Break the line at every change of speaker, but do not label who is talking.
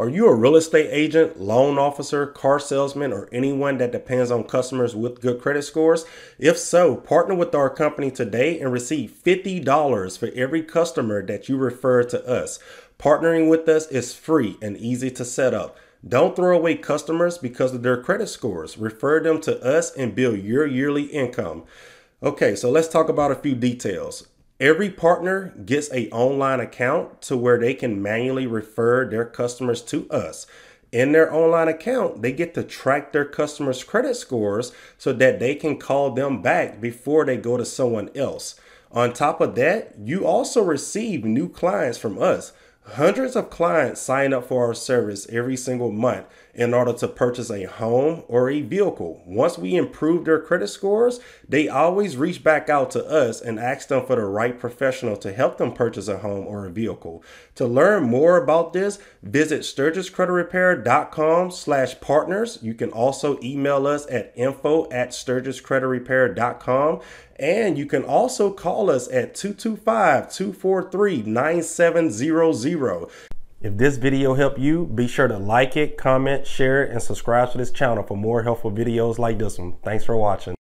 Are you a real estate agent, loan officer, car salesman, or anyone that depends on customers with good credit scores? If so, partner with our company today and receive $50 for every customer that you refer to us. Partnering with us is free and easy to set up. Don't throw away customers because of their credit scores. Refer them to us and build your yearly income. Okay, so let's talk about a few details. Every partner gets a online account to where they can manually refer their customers to us. In their online account, they get to track their customers' credit scores so that they can call them back before they go to someone else. On top of that, you also receive new clients from us. Hundreds of clients sign up for our service every single month in order to purchase a home or a vehicle. Once we improve their credit scores, they always reach back out to us and ask them for the right professional to help them purchase a home or a vehicle. To learn more about this, visit stirguscreditrepair.com slash partners. You can also email us at info at stirguscreditrepair.com and you can also call us at 225 243 9700. If this video helped you, be sure to like it, comment, share it, and subscribe to this channel for more helpful videos like this one. Thanks for watching.